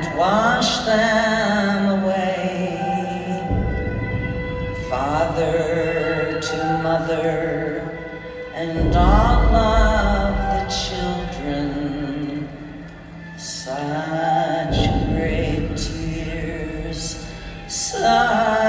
and wash them away. Father to mother and all of the children, such great tears, such